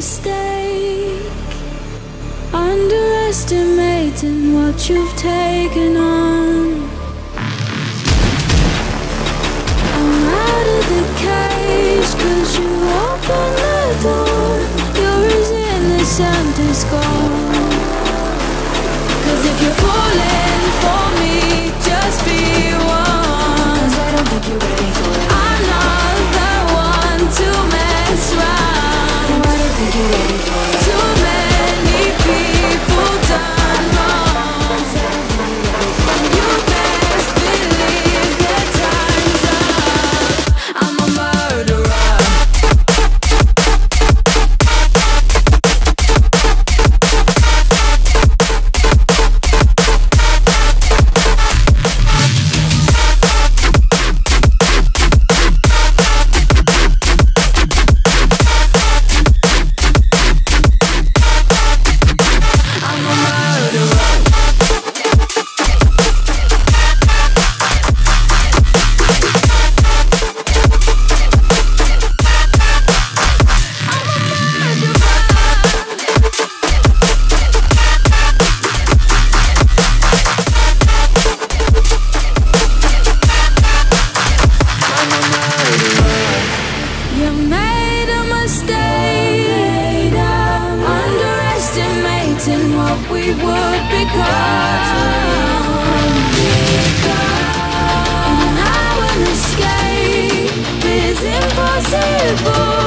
mistake. Underestimating what you've taken on. I'm out of the cage, cause you opened the door. You're innocent as gold. painting what we would become. become. And how an escape is impossible.